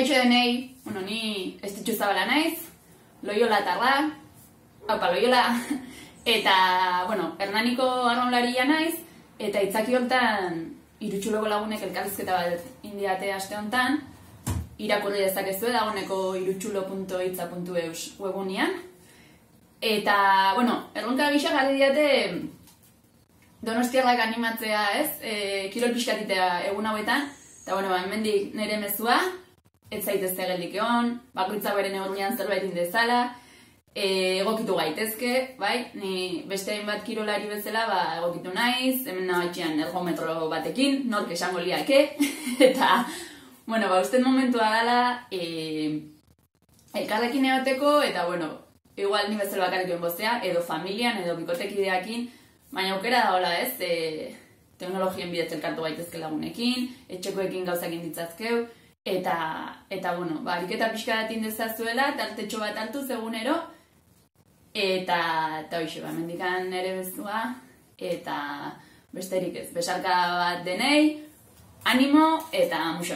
Kaixo denei, bueno, ni ez zabala naiz, loiola tarra, haupa loiola, eta, bueno, hernaniko arraunlaria naiz, eta itzaki hontan irutxuloko lagunek elkarrizketa bat indiate aste hontan, irakurri dezakezu dagoeneko irutxulo.itza.eus webunian. Eta, bueno, erronka gisa gari diate donostiarrak animatzea, ez? E, kirol pixkatitea egun hauetan, eta, bueno, ba, hemendik nire mezua, ez zaitezte geldik egon, bakoitza bere neurrian zerbait indezala, e, egokitu gaitezke, bai? Ni beste hainbat kirolari bezala, ba, egokitu naiz, hemen nabaitxean ergometro batekin, nork esango liake, eta, bueno, ba, uste momentua dela, e, elkarrekin egoteko, eta, bueno, igual ni bezala bakarrik joan bostea, edo familian, edo bikotekideakin, baina aukera da hola, ez? E, teknologien bidez elkartu gaitezke lagunekin, etxekoekin gauzakin ditzazkeu, eta, eta bueno, ba, ariketa pixka bat indezazuela, tartetxo bat hartu zegunero, eta, eta hoxe, ba, mendikan ere bezua, eta besterik ez, besarka bat denei, animo eta musu